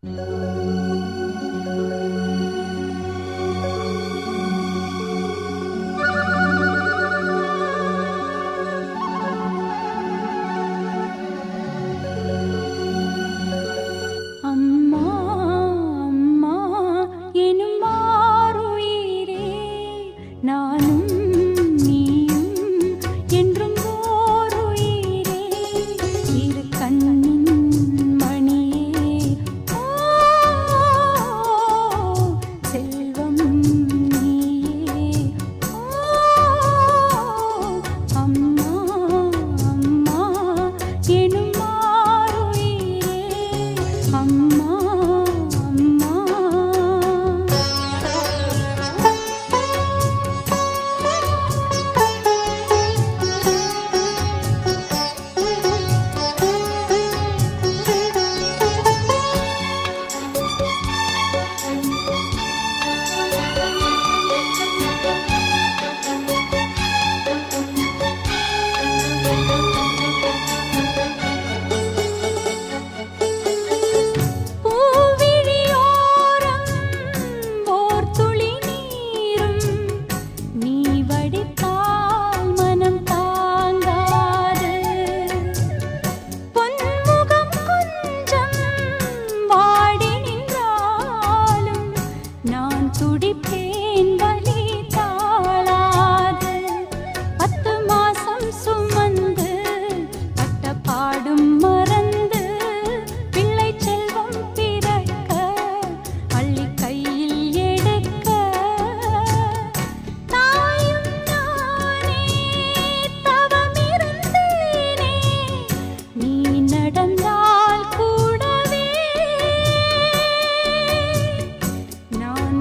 Música